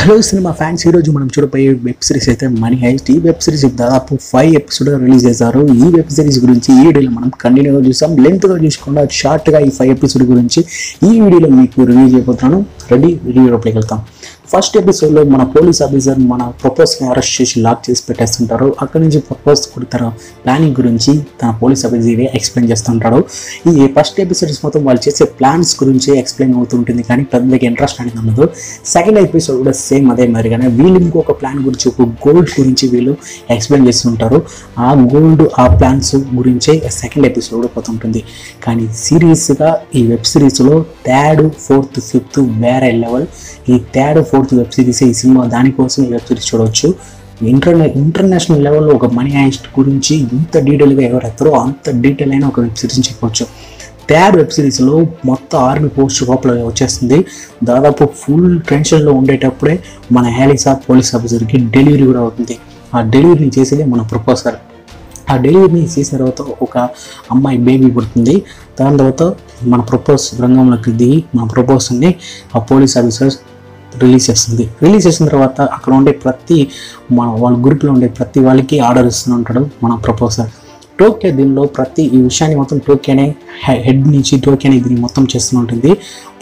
Hello cinema fans ఈరోజు మనం చూడబోయే వెబ్ సిరీస్ అయితే మనీ హైస్ట్. ఈ వెబ్ సిరీస్ దాదాపు ఫైవ్ ఎపిసోడ్ రిలీజ్ చేశారు. ఈ వెబ్ సిరీస్ గురించి ఈ వీడియోలో మనం కంటిన్యూగా చూసాం లెంత్గా చూసుకుండా షార్ట్గా ఈ ఫైవ్ ఎపిసోడ్ గురించి ఈ వీడియోలో మీకు రివ్యూ చేయబోతున్నాను. రెడీ రివ్యూలోకి వెళ్తాం. ఫస్ట్ ఎపిసోడ్లో మన పోలీస్ ఆఫీసర్ మన ప్రపోజ్ని అరెస్ట్ చేసి లాక్ చేసి పెట్టేస్తుంటారు. అక్కడి నుంచి ప్రపోజ్ తన ప్లానింగ్ గురించి తన పోలీస్ ఆఫీసర్ ఎక్స్ప్లెయిన్ చేస్తుంటాడు. ఈ ఫస్ట్ ఎపిసోడ్స్ మొత్తం వాళ్ళు చేసే ప్లాన్స్ గురించి ఎక్స్ప్లెయిన్ అవుతుంటుంది. కానీ పెద్దగా ఇంట్రెస్ట్ అనేది ఉండదు. సెకండ్ ఎపిసోడ్ కూడా సేమ్ అదే మరిగానే వీళ్ళు ఇంకొక ప్లాన్ గురించి ఒక గోల్డ్ గురించి వీళ్ళు ఎక్స్ప్లెయిన్ చేస్తుంటారు. ఆ గోల్డ్ ఆ ప్లాన్స్ గురించే సెకండ్ ఎపిసోడ్ కూడా పోతుంటుంది. కానీ సీరియస్గా ఈ వెబ్ సిరీస్లో థర్డ్ ఫోర్త్ ఫిఫ్త్ వేరే లెవెల్ ఈ థర్డ్ ఫోర్త్ వెబ్ సిరీస్ ఈ సినిమా దానికోసం ఈ వెబ్ సిరీస్ చూడవచ్చు. ఇంటర్నే ఇంటర్నేషనల్ లెవెల్లో ఒక మనీ హైస్ట్ గురించి ఇంత డీటెయిల్గా ఎవరెత్తారో అంత డీటెయిల్ అయిన ఒక వెబ్ సిరీస్ని చెప్పవచ్చు థర్డ్ వెబ్ సిరీస్లో మొత్తం ఆర్మీ పోస్ట్ లోపల వచ్చేస్తుంది. దాదాపు ఫుల్ టెన్షన్లో ఉండేటప్పుడే మన హ్యాలీసా పోలీస్ ఆఫీసర్కి డెలివరీ కూడా అవుతుంది. ఆ డెలివరీని చేసేది మన ప్రొఫెసర్ ఆ డెలివరీని చేసిన తర్వాత ఒక అమ్మాయి బేబీ పుడుతుంది. దాని తర్వాత మన ప్రపోజ్ రంగంలోకి దిగి మన ప్రపోజ్ని ఆ పోలీస్ ఆఫీసర్ రిలీజ్ చేస్తుంది. రిలీజ్ చేసిన తర్వాత అక్కడ ఉండే ప్రతి మన వాళ్ళ గ్రూప్లో ఉండే ప్రతి వాళ్ళకి ఆర్డర్ ఇస్తూనే ఉంటాడు మన ప్రపోజర్. టోక్యో దీనిలో ప్రతి ఈ విషయాన్ని మొత్తం టోక్యోనే హెడ్ నుంచి టోక్యోనే దీన్ని మొత్తం చేస్తూ ఉంటుంది.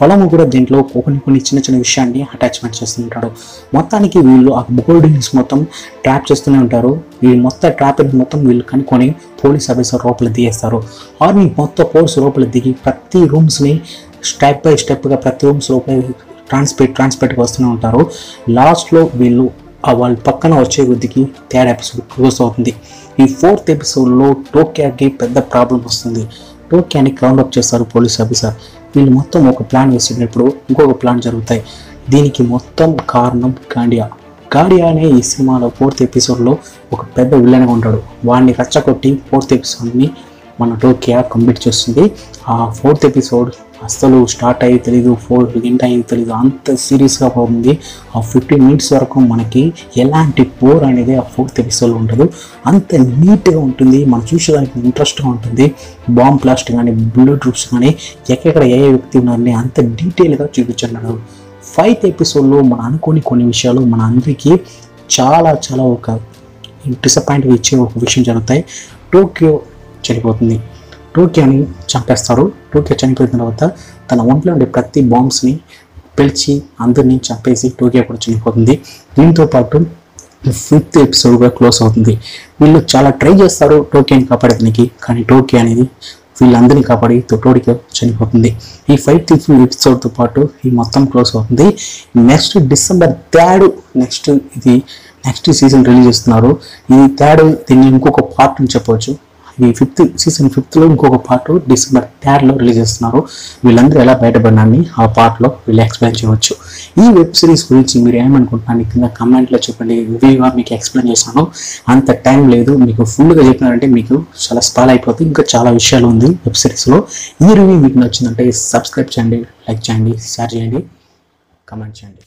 పొలము కూడా దీంట్లో కొన్ని కొన్ని చిన్న చిన్న విషయాన్ని అటాచ్మెంట్ చేస్తుంటాడు మొత్తానికి వీళ్ళు ఆ బోర్డింగ్స్ మొత్తం ట్రాప్ చేస్తూనే ఉంటారు. ఈ మొత్తం ట్రాప్ మొత్తం వీళ్ళు కనుక్కొని పోలీస్ ఆఫీసర్ లోపల దిగేస్తారు. ఆర్మీ మొత్తం పోలీస్ లోపల దిగి ప్రతి రూమ్స్ని స్టెప్ బై స్టెప్గా ప్రతి రూమ్స్ లోపల ట్రాన్స్పేట్ ట్రాన్స్పేట్గా వస్తూనే ఉంటారు. లాస్ట్లో వీళ్ళు వాళ్ళ పక్కన వచ్చే కొద్దికి థర్డ్ ఎపిసోడ్ క్లోజ్ అవుతుంది. ఈ ఫోర్త్ ఎపిసోడ్లో టోక్యాకి పెద్ద ప్రాబ్లం వస్తుంది. టోక్యాని క్రౌండ్ అప్ చేస్తారు పోలీస్ ఆఫీసర్. వీళ్ళు మొత్తం ఒక ప్లాన్ వేసేటప్పుడు ఇంకొక ప్లాన్ జరుగుతాయి. దీనికి మొత్తం కారణం గాండియా. గాడియా అనే ఈ సినిమాలో ఫోర్త్ ఎపిసోడ్లో ఒక పెద్ద విలన్గా ఉంటాడు. వాడిని రచ్చగొట్టి ఫోర్త్ ఎపిసోడ్ని మన టోకియా కంప్లీట్ చేస్తుంది. ఆ ఫోర్త్ ఎపిసోడ్ అస్సలు స్టార్ట్ అయ్యి తెలీదు ఫోర్ ఎండ్ అయ్యి తెలీదు. అంత సీరియస్గా పోతుంది. ఆ ఫిఫ్టీన్ మినిట్స్ వరకు మనకి ఎలాంటి పోర్ అనేది ఆ ఫోర్త్ ఎపిసోడ్లో ఉండదు. అంత నీట్గా ఉంటుంది. మనం చూసేదానికి ఇంట్రెస్ట్గా ఉంటుంది. బాంబ్ బ్లాస్ట్ కానీ బుల్లెట్ రూట్స్ కానీ ఎక్కడెక్కడ ఏ వ్యక్తి ఉన్నారని అంత డీటెయిల్గా చూపించాడు ఫైత్ ఎపిసోడ్లో మనం అనుకోని కొన్ని విషయాలు మన అందరికీ చాలా చాలా ఒక డిసప్పాయింట్గా ఇచ్చే ఒక విషయం జరుగుతాయి. టోక్యో చనిపోతుంది. టోక్యోని చంపేస్తారు. టూకే చనిపోయిన తర్వాత తన ఒంట్లో ఉండే ప్రతి బాంబ్స్ని పిలిచి అందరినీ చంపేసి టూకే కూడా చనిపోతుంది. దీంతో పాటు ఫిఫ్త్ ఎపిసోడ్గా క్లోజ్ అవుతుంది. వీళ్ళు చాలా ట్రై చేస్తారు టోకేని కాపాడేదానికి కానీ టోకే అనేది వీళ్ళందరినీ కాపాడి తొట్టోడికి చనిపోతుంది. ఈ ఫైవ్ ఎపిసోడ్తో పాటు ఈ మొత్తం క్లోజ్ అవుతుంది. నెక్స్ట్ డిసెంబర్ థర్డ్ నెక్స్ట్ ఇది నెక్స్ట్ సీజన్ రిలీజ్ చేస్తున్నారు. ఈ థర్డ్ దీన్ని ఇంకొక పార్ట్ అని చెప్పవచ్చు. ఈ ఫిఫ్త్ సీజన్ ఫిఫ్త్లో ఇంకొక పార్ట్ డిసెంబర్ థర్డ్లో రిలీజ్ చేస్తున్నారు. వీళ్ళందరూ ఎలా బయటపడినారని ఆ పార్ట్లో వీళ్ళు ఎక్స్ప్లెయిన్ చేయవచ్చు. ఈ వెబ్ సిరీస్ గురించి మీరు ఏమనుకుంటున్నాను కింద కమెంట్లో చెప్పండి. రివ్యూగా మీకు ఎక్స్ప్లెయిన్ చేశాను. అంత టైం లేదు. మీకు ఫుల్గా చెప్పినారంటే మీకు చాలా స్పాల్ అయిపోతుంది ఇంకా చాలా విషయాలు ఉంది వెబ్ సిరీస్లో ఈ రివ్యూ మీకు నచ్చిందంటే సబ్స్క్రైబ్ చేయండి లైక్ చేయండి షేర్ చేయండి కమెంట్ చేయండి.